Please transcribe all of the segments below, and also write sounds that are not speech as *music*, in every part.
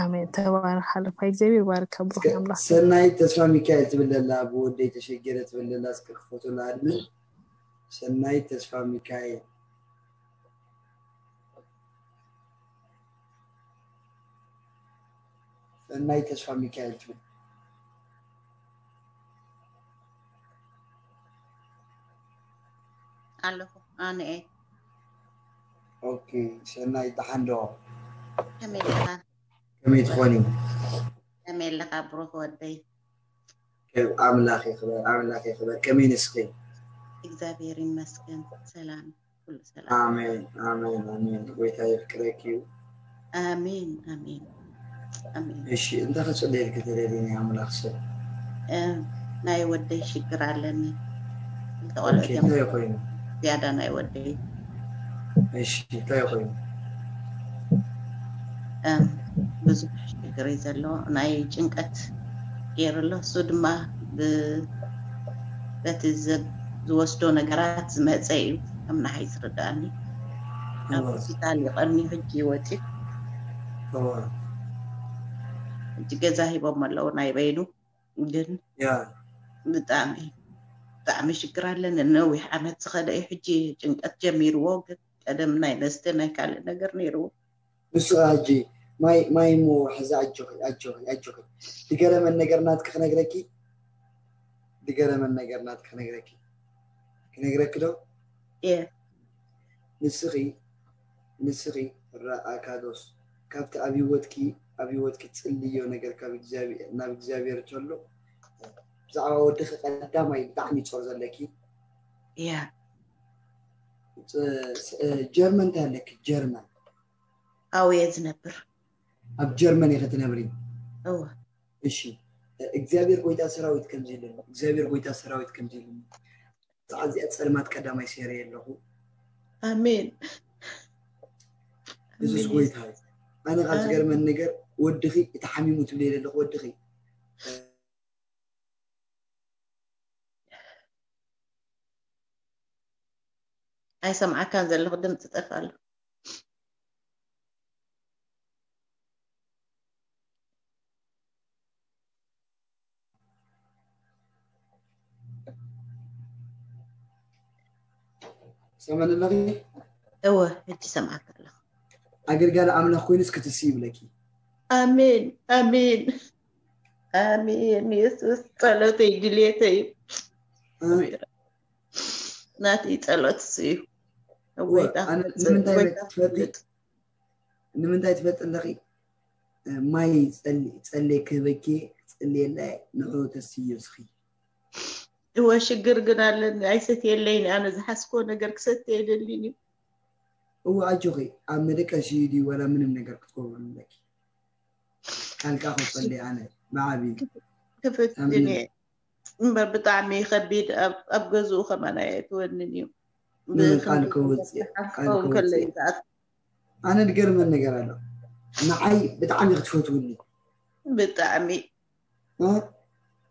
አሜን። ተባረካለሁ። እግዚአብሔር ባርካ። ብሩክ አምላክ ሰናይት ተስፋ ሚካኤል ትብለላ በወደ የተሸገረ ትብለላ እስከ ክፎቶ ላድነ ሰናይት ተስፋ ሚካኤል ሰናይት ተስፋ ሚካኤል ትብል አለሁ አነ ኦኬ ሰናይት ተሓንደዋ ከመይ ይላል كم يدخوني أمين لك أبروك ودي كم عامل أخي خبر عامل أخي خبر كم ينسقي إكزابير مسكن سلام كل سلام آمين آمين آمين ويتا يفكرك يو آمين آمين آمين إيش أنت خسر ليك تدريني عامل أخسر ናይ ወደይ ሽግር ኣለኒ እንተቆልዑ ኮይኑ ዝያዳ ናይ ወደይ እሺ እንታይ ኮይኑ ብዙሕ ሽግር እዩ ዘለዎ ናይ ጭንቀት ገይሩ ኣሎ እሱ ድማ በቲ ዝወስዶ ነገራት ዝመፀ እዩ ከም ንሓይ ዝርዳእኒ ናብ ሆስፒታል ይቐኒ ሕጂ ወፂ ሕጂ ገዛ ሂቦም ኣለው ናይ በይኑ ግን ብጣዕሚ ብጣዕሚ ሽግር ኣለኒ ነዊሕ ዓመት ዝኸደ እዩ ሕጂ ጭንቀት ጀሚርዎ ግን ቀደም ናይ መስተ ናይ ካልእ ነገር ነይርዎ ንስ ሕጂ ማይሙ ሕዚ ኣጆኽን ኣጆኽን ድገለመን ነገር ናትክ ክነግረኪ ድገረመን ነገር ናትክ ክነግረኪ ክነግረኪ ዶ ንስኺ ንስኺ ረኣካዶስ ካብቲ ኣብ ሂወትኪ ኣብ ሂወትኪ ፅልዮ ነገር ናብ እግዚኣብሔር ተሎ ብዛዕባ ወዲ ክቀዳማይ ብጣዕሚ ይፀር ዘለኪ ጀርመን እንታይ ኣለኪ ጀርመን ኣብየ ዝነብር اب جرماني غتنبري اوه اشي اكزابير كويتا سراويت كم زي لنا اكزابير كويتا سراويت كم زي لنا تعزي اتسال مات كدا ما يسير يلوه امين بزوز كويتا انا غاز جرمان نقر ودخي اتحامي موت بلي لنا ودخي اي سمعك كان زي اللي قدمت تتقفل سمعنا اللغي؟ توا انت سمعك اجر قال عامل اخوي نسكت تسيب لك امين امين امين يسوع صلاته جليته امين ناتي صلاته سي انا من دايما تفتي اللغي ماي تسلي تسلي تسلي لا نعود السي يسخي ወሽግርግናለን ኣይሰት የለይኒ ኣነ ዝሓስኮ ነገር ክሰት የደሊን እዩ እዋ ኣጆኺ ኣብ መደቀሲ ድዩ ወላ ምንም ነገር ክትገብሩ ለኪ ቃልቃ ክፀሊ ኣነ ብዓብ ክፍትን እየ እምበር ብጣዕሚ ከቢድ ኣብ ገዝኡ ከማናየ ትወንን እዩ ቃል ከውፅእ ኣነ ድገርመን ነገር ኣሎ ንዓይ ብጣዕሚ ክትፈትውኒ ብጣዕሚ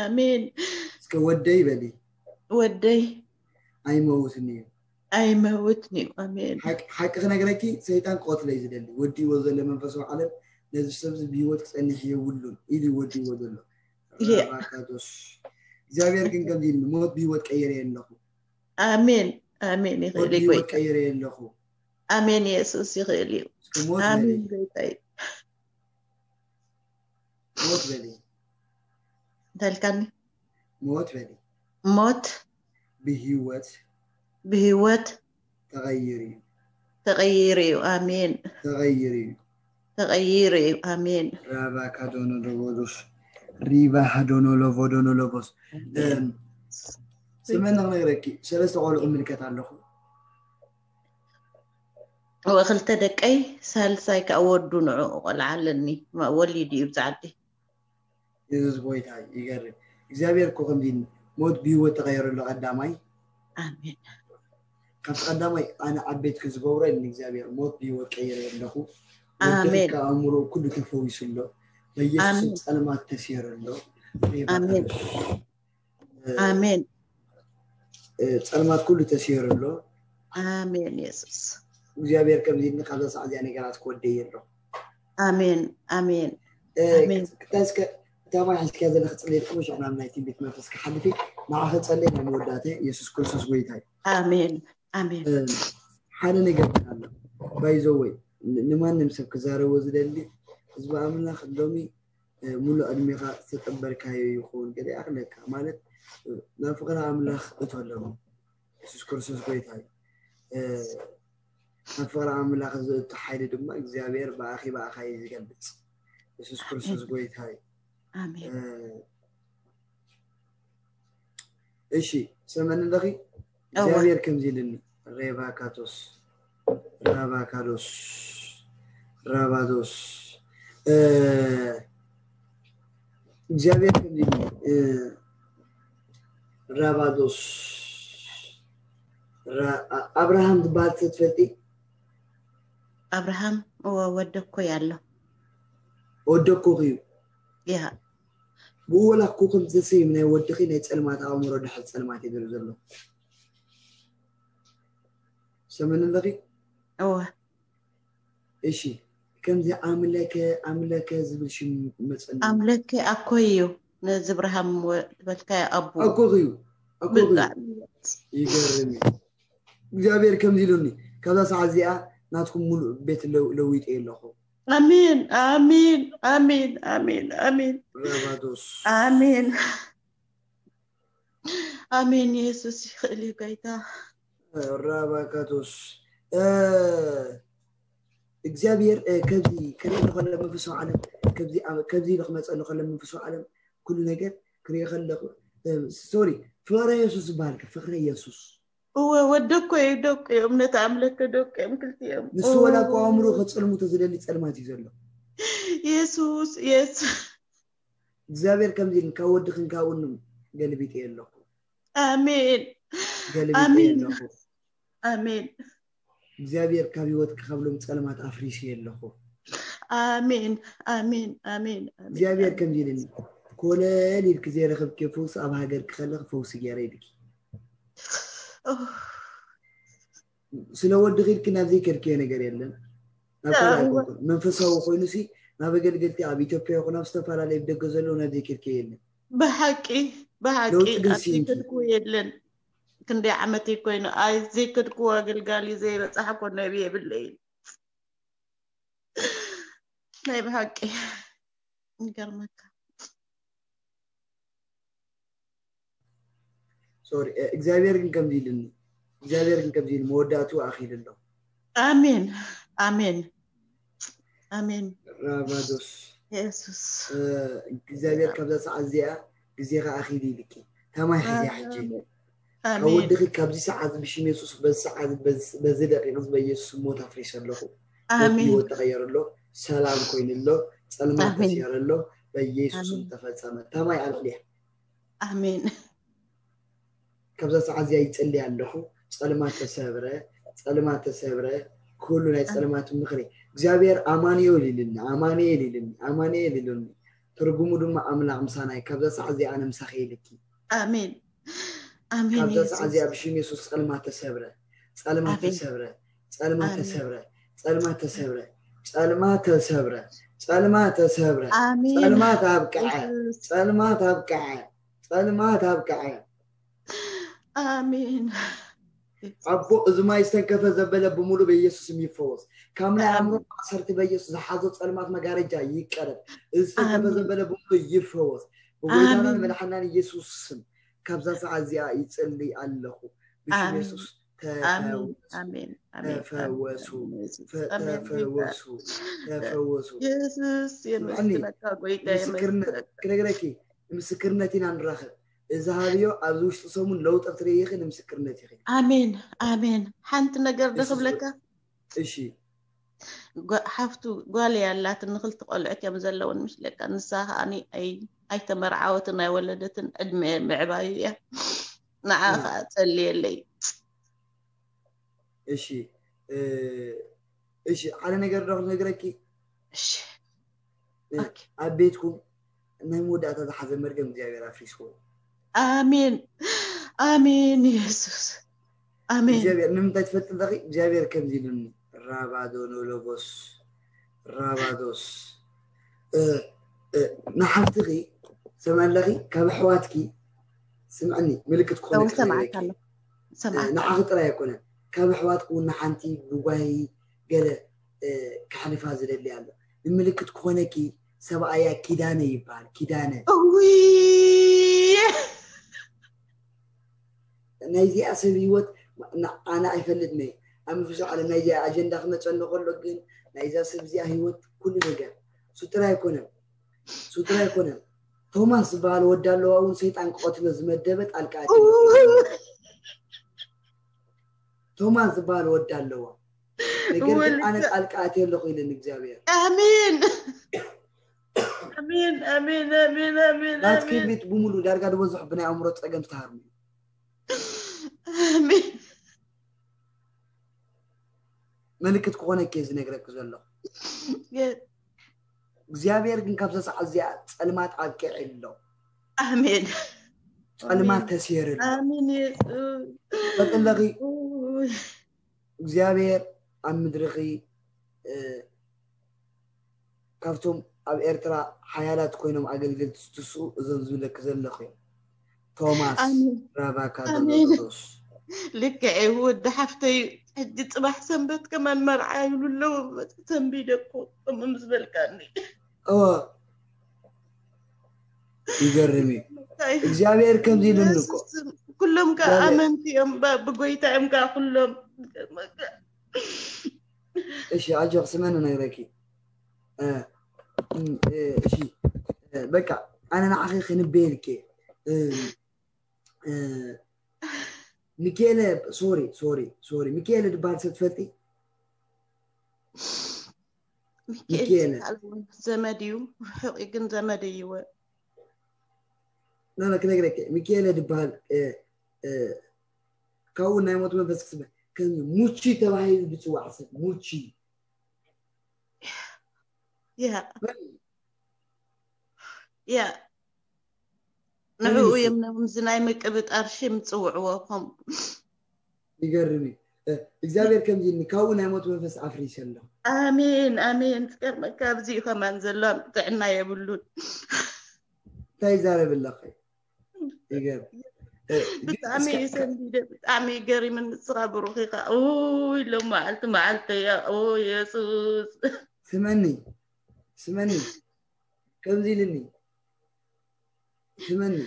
Amen. Ska ወደይ በሊ ወደይ ኣይመውትን እዩ ኣይመውትን እዩ ኣሜን ሓቂ ክነገረኪ ሰይጣን ክቆትለ እዩ ዝደሊ ወዲዎ ዘሎ መንፈስ ዓለም ነዚ ሰብ ብሂወት ክፀንሕ የብሉን ኢሉ ወዲዎ ዘሎ ባካቶስ እግዚኣብሔር ግን ከምዚ ኢሉ ሞት ብሂወት ቀይረ ኣለኹ ኣሜን ኣሜን ይኽእል እዩ ጎይታ ቀይረ ኣለኹ ኣሜን የሱስ ይኽእል እዩ ኣሜን ጎይታ እዩ ሞት በሊ تلكني موت بدي موت بهيوت بهيوت تغيري تغيري وامين تغيري تغيري وامين رابا كادونو لوودوس ريبا هادونو لوودونو لوبوس سمعنا غيرك شلست قول أمي كتعلقوا وخلت دقي سالسايك أود نعو ولعلني ما وليدي بزعدي የዘዝ ጎይታ ይገርም እግዚኣብሔር እኮ ከምዚ ሞት ብሂወት ተቀየረሉ ቀዳማይ ኣሜን ካብቲ ቀዳማይ ኣነ ዓበይት ክዝገብሮ ንእግዚኣብሔር ሞት ብሂወት ቀይረ ኣለኹ ኣእምሮ ኩሉ ተፈዊሱ ኣሎ በየሱስ ፀልማት ተሲረ ኣሎ ኣሜን ፀልማት ኩሉ ተሲሩ ኣሎ ኣሜን የሱስ እግዚኣብሔር ከምዚ ካብዛ ሰዓት እዚኣ ነገራት ክወደየ ኣሎ ኣሜን ኣሜን ኣሜን تمايز كذا نختلي لكم وش عنا نايتين بيت منفس كحنفي مع هتصلي مع مورداتي يسوس كرسوس ويتاي آمين آمين حنا نقدر الله بايزوي نمان نمسك كزارة وزدلي إذا عملنا أه، يخون كده إيه أغلى كمالة أه، نافقنا كرسوس ويتاي نافقنا أه، عملنا خدومي تحيد دمك زيابير بأخي بأخي يجلس يسوس كرسوس ويتاي آمين እሺ ሰመን ለኺ እግዚአብሔር ከምዚ ይልኒ ሬባካቶስ ራባካዶስ ራባዶስ እግዚአብሔር ከምዚ ራባዶስ አብርሃም ትበሃል ትትፈጢ አብርሃም ወደኮ ያለው ወደኮ እዩ ያ بولا كوكم تسي من ودخين تسلمات عمرو دحل تسلمات يدير زلو سمعنا لغي اوه ايشي كم زي عملك عملك زبل شي مثلا عملك اكويو نزبرهم بلكا ابو اكويو اكويو يجرمي جابر كم زي لوني كذا ساعه زيها ناتكم بيت لو لويت اي لخو امين امين امين امين امين امين امين يسوس يخلي قيتا الرابكاتوس እግዚኣብሔር ከብዚ ክሪኢ ከሎ መንፈሱ ዓለም ከብዚ ንክመፀሉ ከሎ መንፈሱ ዓለም ኩሉ ነገር ክሪኢ ከለኩ ሶሪ ፍቕሪ የሱስ ዝበሃል ፍቕሪ የሱስ ወደኮ ደቆ እምነት ኣምለከ ደቆ ንሱ ወላ ኣእምሮ ዝደሊ ፀልማት እዩ ዘሎ የሱስ የሱስ እግዚኣብሔር ከምዚ ኢልን ካብ ወዲ ክንካብኡን ገልቢጥ ኣለኹ ኣሜን ገልቢጥ ኣሜን እግዚኣብሔር ካብ ፀልማት ኣፍሪስ ኣሜን ኣሜን ኣሜን እግዚኣብሔር ከምዚ ኢልኒ ኮለል ኢልክ ዘይረክብ ኣብ ሃገር ፈውሲ ገይረ ስለ ኸድክ ናብ ዘይከድክዮ ነገር የለን መንፈሳዊ ኮይኑ ሲ ናብ ኣገልገልቲ ኣብ ኢትዮጵያ ይኹን ኣብ ዝተፈላለዩ ብደገ ዘለዎ ናብ ዘይከድክዮ የለን ብሓቂ ብሓቂ የለን ክንደይ ዓመተይ ኮይኑ ኣይ ዘይከድክዎ ኣገልጋሊ ዘይበፃሓ ኮ ነቢ የብለ እዩ ናይ ብሓቂ ይገርመካ ሶሪ እግዚአብሔር ግን ከምዚ ኢልኒ እግዚአብሔር ግን ከምዚ ኢል መወዳቱ ኣኺ ኢሉ ኣሜን ኣሜን ኣሜን ራባዶስ የሱስ እግዚኣብሔር ካብዛ ሰዓት እዚኣ ግዜኻ ኣኺሉ ይልኪ ተማይ ሒዘ ሕጂ ካብ ወድኺ ካብዚ ሰዓት ብሽም የሱስ በዚ ሰዓት በዚ ደቂቕ ዝበ ኢየሱስ እሞ ተፍሪስ ኣለኹ ወት ተቀየረሎ ሰላም ኮይኑሎ ፀልማት ተስየረሎ በኢየሱስም ተፈፀመ ተማይ ኣልፍልያ ኣሜን ካብዛ ሰዓት እዚኣ ይፅሊ ኣለኹ ፀልማት ተሰብረ ፀልማት ተሰብረ ኩሉ ናይ ፀልማት ምክሪ እግዚኣብሔር ኣማንኤል ኢልኒ ኣማንኤል ኢልኒ ኣማንኤል ኢልኒ ትርጉሙ ድማ ኣምላኽ ምሳናይ ካብዛ ሰዓት እዚኣ ኣነ ምሳኺ ይልኪ ኣሜን ካብዛ ሰዓት እዚኣ ብሽም የሱስ ፀልማት ተሰብረ ፀልማት ተሰብረ ፀልማት ተሰብረ ፀልማት ተሰብረ ፀልማት ተሰብረ ፀልማት ተሰብረ ፀልማት ኣብቅዐ ፀልማት ኣብቅዐ ፀልማት ኣብቅዐ አሜን። አቦ እዝማ ይስተንከፈ ዘበለ በሙሉ በኢየሱስ የሚፈወስ ከአምና አእምሮ ማሰርት በኢየሱስ ዝሓዞ ጸልማት መጋረጃ ይቀረብ። እዝተንከፈ ዘበለ በሙሉ ይፈወስ ብጎይታናን መድሓናን ኢየሱስ ስም ካብዛ ሰዓት እዚኣ ይፅልይ ኣለኹ ብሽም ኢየሱስ ተፈወሱ ተፈወሱ ተፈወሱ ምስክርነት ክነግረኪ ምስክርነት ኢና ንራኸብ እዚ ሃልዮ ኣብዚ ውሽጢ ሰሙን ለውጢ ክትርኢ ይኽእል ምስክርነት ይኽእል ኣሜን ኣሜን ሓንቲ ነገር ድክብለካ እሺ ሓፍቱ ጓል ያላት ንክልተ ቆልዑት እዮም ዘለውን ምሽለካ ንሳ ከዓኒ ኣይተመርዓወትን ኣይወለደትን ዕድመ ምዕባዩ እያ ንዓ ከዓ ፀልየለይ እሺ እሺ ሓደ ነገር ዶ ክነግረኪ እሺ ኣብ ቤትኩም ናይ መወዳእታ ዝሓዘ መርገም እግዚኣብሔር ኣፍሪስዎ እዩ አሜን፣ አሜን ኢየሱስ አሜን። እግዚአብሔር ንምንታይ ትፈጥር እግዚአብሔር ከምዚ ኢሉኒ ራባዶ ኖሎቦስ ራባዶስ ንሓፍትኺ ሰማለኺ ካብ ኣሕዋትኪ ስምዐኒ ምልክት ክኾነ ንዓኺ ጥራይ ኣይኮነን ካብ ኣሕዋትክ እውን ንሓንቲ ብጓሂ ገለ ክሕልፋ ዝደሊ ኣሎ ንምልክት ክኾነኪ ሰብኣያ ኪዳነ ይበሃል ኪዳነ እውይ ናይዚ ሰብ ሂወት ኣነ ኣይፈልጥመ ኣብ መንፈሻ ዓለም ናይዚ ኣጀንዳ ክመፀሉ ከሎ ግን ናይዛ ሰብ እዚኣ ሂወት ኩሉ ነገር ሱ ጥራይ ኣይኮነን ሱ ጥራይ ኣይኮነን ቶማስ ዝበሃል ወዳ ኣለዋ እውን ሰይጣን ክቐትሎ ዝመደበ ጣልቃ ቶማስ ዝበሃል ወዳ ኣለዋ ነገር ግን ኣነ ጣልቃ ኣትየ ኣለኹ ኢለን እግዚኣብሔር ኣሚን ኣሚን ኣሚን ኣሚን ኣሚን ናትክቤት ብምሉ ዳርጋ ድበዝሖ ብናይ ኣእምሮ ፀገም ዝተሃርሙ እዩ ملكت كونا كيز نقرك زلو زيابير كن كابزة عزيات سلمات عكي علو أمين سلمات تسير أمين بطلغي زيابير أمدرغي كفتم أب إرترا حيالات كوينم أقل قلت ستسو زلزولك زلو خيو توماس رابا كادو لك هو دحفتي حدت صباح سنبت كمان مرعى يقولوا له تنبي لكو ام مزبل كاني اه يجرمي اجابير كم زين لكو كلهم كا امنتي ام بقويتا ام كا كلهم ايش اجو اقسمان انا يريكي اه إيه، ايش آه، بكا انا انا حقيقي نبيلكي آه. آه. ميكيلا سوري سوري سوري ميكيلا دبال ستفتي ميكيلا زمديو حق يكن زمديو *laughs* لا لا كده كده ميكيلا دبال إيه، إيه، كون نايم وتم بس كسبه كان موتشي تبعي بتوع عسل موتشي يا يا نعو يمنا ومزناي ما كبت أرشي متوعوكم يقرني إجزابير كم جيني كاونا يموت منفس عفري شلو آمين آمين تكرم كابزي خمان زلوم تعنا يبلون تاي زاري باللقي يقر بتعمي سنديدة بتعمي قري من الصغاب روخيقة أوي لو معلت معلت يا أوي يسوس سمني سمني كم زيلني تمنى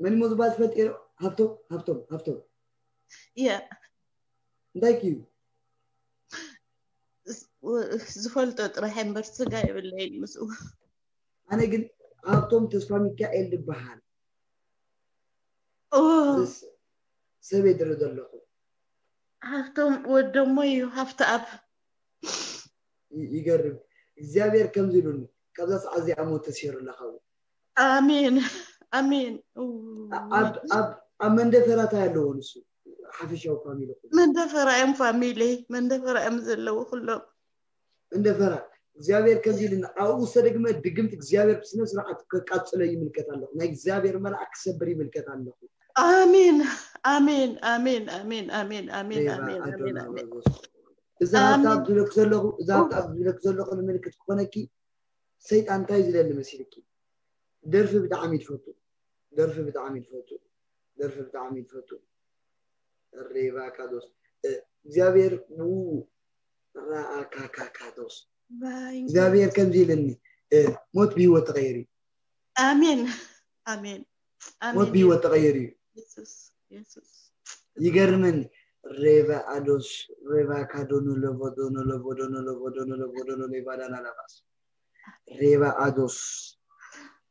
من موز باز فت إيرو هفتو هفتو هفتو يا دايك يو زفلت أطرح مرس جاي بالليل مسؤول أنا قلت هفتم تصفى ميكائيل دبحان أوه سبي درد الله هفتم ودمي هفت أب يقرب እግዚአብሔር ከምዚ ኢሉኒ ካብዛ ሰዓት እዚኣ ሞት ተሲሩ ኣለኻውን አሜን አሜን መንደፈራ ታያለውን እሱ ሓፈሻዊ ፋሚሊ መንደፈራ እዮም ፋሚሊ መንደፈራ እዮም ዘለዉ ኩሎም እንደፈራ እግዚኣብሔር ከምዚ ኢልና ኣብኡ ዝተደግመ ድግምቲ እግዚኣብሔር ስነ ስርዓት ከቃፅሎ ይምልከት ኣለኹ ናይ እግዚኣብሔር መልኣክ ክሰብር ይምልከት ኣለኹ ኣሜን ኣሜን ኣሜን ኣሜን ኣሜን ኣሜን እዛ ኣብ ዝለኩ ዘለኹ እዛ ኣብ ዝለኩ ዘለኹ ንምልክት ክኮነኪ ሰይጣን እንታይ ዝደሊ መሲልኪ ደርፊ ብጣዕሚ ትፈቱ ደርፊ ብጣዕሚ ትፈቱ ደርፊ ብጣዕሚ ትፈቱ ሬባካዶስ እግዚኣብሔር ው ራአካካካዶስ እግዚአብሔር ከምዚ ኢለኒ ሞት ብሂወት ተቀይር እዩ አሜን አሜን ሞት ብሂወት ተቀይር እዩ ይገርመኒ ሬቫ አዶስ ሬቫ ካዶኖ ለቮዶኖ ለቮዶኖ ለቮዶኖ ለቮዶኖ ሌቫዳና ላባስ ሬቫ ኣዶስ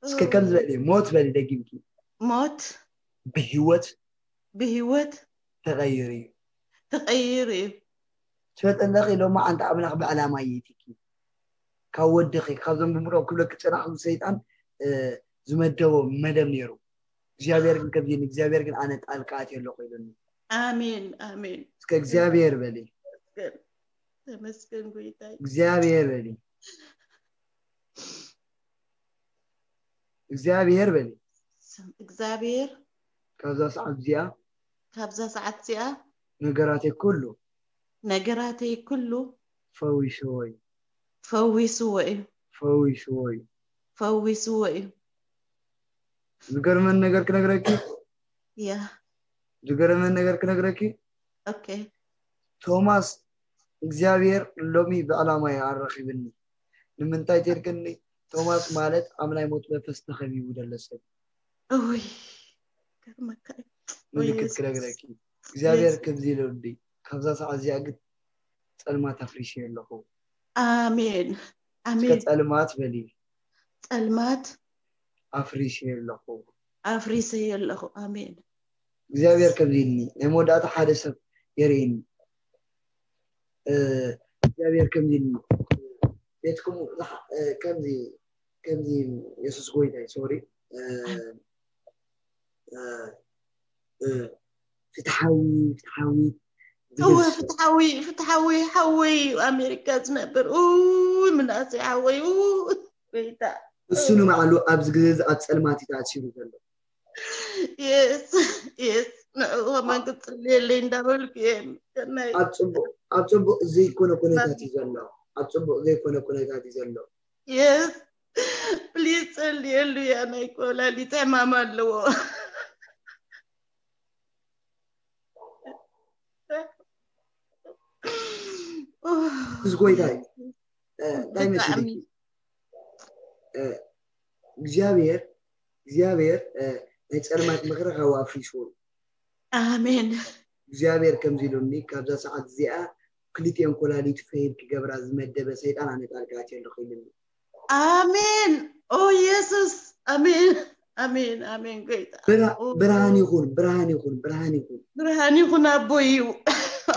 እስከ ከምዝበል እዩ ሞት በሊ ደጊም ሞት ብሂወት ብሂወት ተቀይር እዩ ተቀይር እዩ ፈጠለእ ሎማ ኣንቲ ኣብላኪ ብዓላማየቲ ካብ ወድኪ ካብዞም ብምሮ ክብሎክ ፅራክ ሰይጣን ዝመደቦ መደብ ነይሩ እግዚኣብሔር ግ ምግኣብሔር ግን ኣነ ጣልቃኣትዮኣሎ ኮይሉኒ እግኣብሔር በሊእግዚኣብሔር በሊ እግዚኣብሔር በል እግዚኣብሔር ካብዛ ሰዓት እዚኣ ካብዛ ሰዓት እዚኣ ነገራተይ ኩሉ ነገራተይ ኩሉ ፈዊስዎ እዩ ፈዊስዎ እዩ ፈዊስዎ እዩ ፈዊስዎ እዩ ዝገርመን ነገር ክነግረኪ ያ ዝገርመን ነገር ክነግረኪ ኦኬ ቶማስ እግዚኣብሔር ሎሚ ብዕላማ ይኣራኺብኒ ንምንታይ ትልክኒ ቶማስ ማለት ኣብ ናይ ሞት መፈስተከቢቡ ደሎ ሰብይ ምልክት ክለግ እግዚኣብሔር ከምዚ ዝ ካብዛ ሰዕ እዝኣግ ፀልማት ኣፍሪሽ ኣለኩ ፀልማት በሊፀልማት ኣፍሪሽ ኣለኩ ኣፍሪ ኣለኹ እግዚኣብሔር ከምዚኒ ናይ ወዳእታ ሓደ ሰብ የርእየኒ እግኣብሔር ከምዚ ልኒ بيتكم راح آه، كان دي كان دي يسوس غويداي سوري آه، آه، فتحاوي فتحاوي هو فتحاوي فتحاوي حوي وامريكا تنبر اوه من اسي حوي اوه بيتا السنو مع لو ابز غز اتسلماتي تاتشيلو زلو يس يس ከማን ቅጽል የለኝ እንዳበልኩ ከናይ ኣብ ፅቡቅ زي ኮነ ኩነታት እዩ ዘሎ አጽቡቅ ዘይኮነ ኩነታት እዩ ዘሎ ፕሊዝ ፀልየሉ እያ ናይ ኮላሊ ጠማም ኣለዎ እዚ ጎይታ እዩ እንታይ መስሊ እግዚኣብሔር እግዚኣብሔር ናይ ፀልማት ምክሪ ካብኡ ኣፍሪስዎ ኣሜን እግዚኣብሔር ከምዚ ኢሉኒ ካብዛ ሰዓት እዚኣ ክልቲኦም ኮላሊት ፈይድ ክገብራ ዝመደበ ሰይጣን ኣነ ጣልቃት ኣለኹ ኢልኒ ኣሜን ኦ የሱስ ኣሜን ኣሜን ኣሜን ጎይታ ብርሃን ይኹን ብርሃን ይኹን ብርሃን ይኹን ብርሃን ይኹን ኣቦ እዩ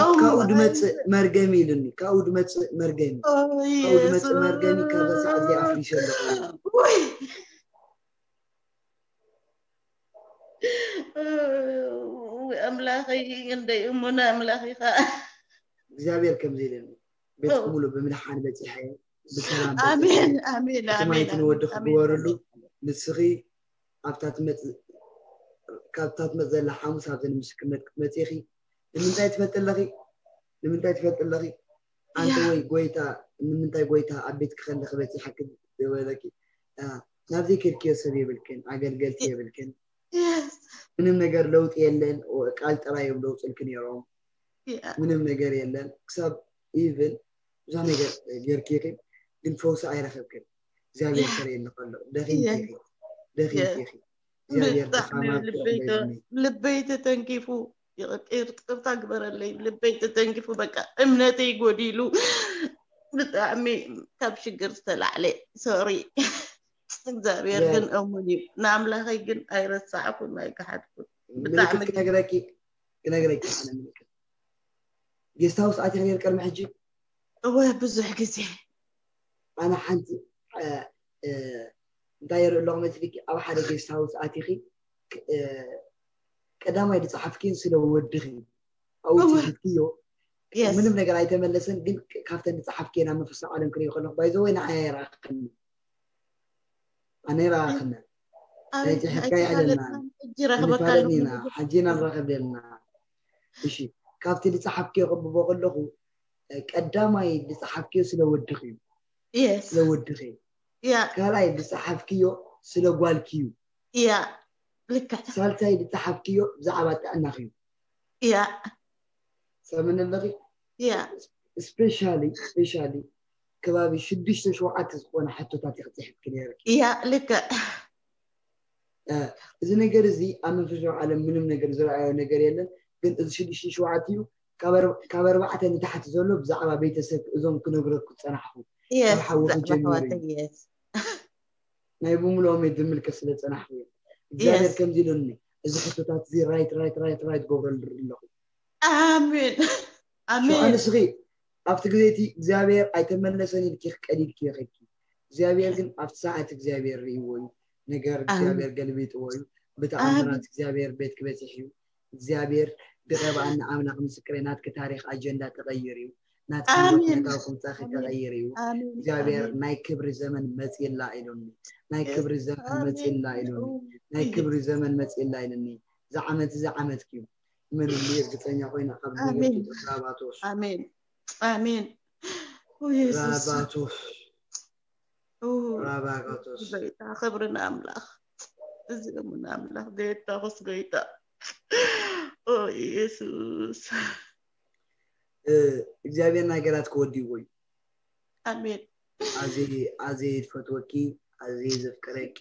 ካብኡ ድመፅእ መርገሚ ኢልኒ ካብኡ ድመፅእ መርገሚ ካብኡ ድመፅእ መርገሚ ካብ በሳዕ እዚ ኣፍሪሽ ኣለኹ ኣምላኸይ እንደይ እሙና ኣምላኺ ከዓ እግዚአብሔር ከምዚ ኢለን ቤትኩም ሙሉ ብምድሓን በፂሐ ብሰላምኣሚን ኣሚን ሰማይቲ ንወድኹ ግበረሉ ንስኺ ካብታ ትመፅ ዘላ ሓሙስ ኣብዘ ንምስክርነት ክትመፅኺ ንምንታይ ትፈልጥ ኣለኺ ንምንታይ ትፈልጥ ኣለኺ ኣንተ ወይ ጎይታ ንምንታይ ጎይታ ኣብ ቤት ክኸልኽ በፂሐ ክዘበለኪ ናብዚ ክድክዮ ሰብ የብልክን ኣገልገልቲ የብልክን ምንም ነገር ለውጢ የለን ቃል ጥራይ እዮም ለውፅልክ ነይሮም منهم نجار يلا كسب إيفل زمان جر جر كيكي دين فوس عيرة خبكي زمان جر يلا دخين كيكي دخين كيكي لبيت تنكيفو إرت أكبر الليل لبيت تنكيفو بكا أمنتي قديلو بتعمي كاب شجر سلع لي سوري زاوير كن أموني نعم لا هيجن أيرس ساعة ما يكحد بتعمي كنا جراكي كنا جراكي قست هاوس آتي غير كرم حجي أوه بزح قزي أنا حنت آه، آه، داير اللغمة فيك أو حدا قست هاوس آتي آه، كدام هيدي صحف كين سلو ودغي أو تحكيو من من قرأي تملسن قل كافتن صحف كين في السعالم كريو أنا راقن أنا راقن أنا راقن أنا راقن أنا راقن أنا راقن أنا راقن أنا راقن أنا راقن أنا راقن أنا راقن أنا راقن أنا راقن أنا راقن أنا راقن أنا أنا راقن أنا راقن أنا راقن أنا أنا راقن أنا راقن أنا راقن أنا أنا راقن أنا راقن أنا راقن أنا راقن أنا راقن أنا راقن أنا راقن أنا راقن أنا راقن أنا راقن أنا راقن أنا راقن أنا راقن أنا راقن أنا راقن أنا راقن كابتي اللي صاحبك يغب بقول له قدامي اللي صاحبك سلو الدخيل يس سلو الدخيل يا كلاي اللي صاحبك يو سلو قال كيو يا لك سالت هاي اللي صاحبك يو زعمت انا خيو يا سمن النغي يا سبيشالي سبيشالي كلابي شدش شو عاتز وانا حتى تاتي تحب كنيرك يا لك اذا نقرزي انا فجر على منهم نقرز رعايه ونقر يلن ግን እዚ ሽዱሽተ ሸውዓትእዩ ካብ ኣርባዕተ ንታሕቲ ዘሎ ብዛዕባ ቤተሰብ እዞም ክነግረኩ ፀናሕኹ ሓወጀሚሩ ናይ ብምልኦም ብምልከት ስለ ፀናሕኹ እየ እግዚኣብሔር ከምዚ ኢሉኒ እዚ ሕቶታት እዚ ራይት ራይት ራይት ራይት ገብረሉ ኣለኹ ኣሜን ኣሜን ስኺ ኣብቲ ግዜ እቲ እግዚኣብሔር ኣይተመለሰን ኢልኪ ቀሊል ክይኸኪ እግዚኣብሔር ግን ኣብቲ ሰዓት እግዚኣብሔር ርእይዎ እዩ ነገር እግዚኣብሔር ገልቢጥዎ እዩ ብተኣምራት እግዚኣብሔር ቤት ክበፅሕ እዩ እግዚኣብሔር قريبة أن عامنا خمس سكرينات كتاريخ أجندة تغيري آمين تغيري جابير ناي كبر زمن متي لا إلوني ناي كبر زمن متي لا إلوني ناي كبر زمن متي لا إلوني زعمت زعمت كيو من اللي يرقصني أخوينا قبل آمين آمين آمين راباتوش راباتوش خبرنا أملاخ زمنا أملاخ ديتا غص قيتا የሱስእግዚኣብሔር oh, ነገራት ክወዲይዎ እዩ ኣዘየ ድፈትወኪ ኣዘየ ዘፍቀረኪ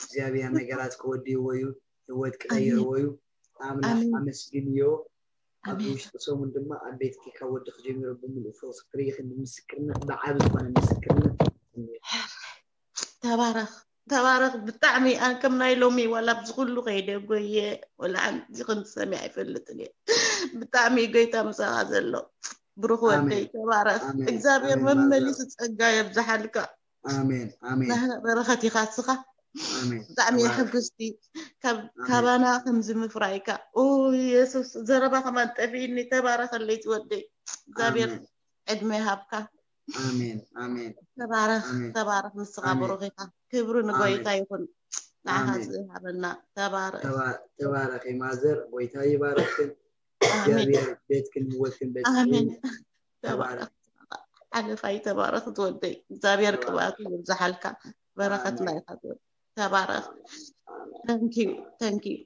እግዚኣብሔር ነገራት ክወዲይዎ እዩ ሂወት ክቀይርዎ እዩ ኣብና ኣመስግን እዮ ኣብዚ ውሽጢ ሰሙን ድማ ኣብ ቤት ካብ ወዲ ክጀሚሩ ብምልእፎክትርኢክንምስክር ብዓቢ ዝኮነ ምስክርባ تبارك بطعمي أنا كم نايلومي ولا بزغل غيدا قوي ولا عندي كنت سامعي فلتني بطعمي قوي تمسا زلو بروح ودي تبارك إكزابير مملي ستسقايا بزحلك آمين آمين نحن برختي خاصخة ብጣዕሚ مفرايكا ሕጉስቲ ካባና ከምዚ كمان تفيني تبارك اللي تودي ተባረኸለይ ትወደይ እግዚኣብሔር امين امين تبارك تبارك ምስኻ ብሩኺካ كبرنا قوي تايكون نعازه عبنا تبارك تبارك يا مازر قوي تاي بارك آمين بيتك نوتك بيتك آمين تبارك على فاي تبارك تودي زابير كبات وزحلك بركة ما يخدر تبارك thank you thank you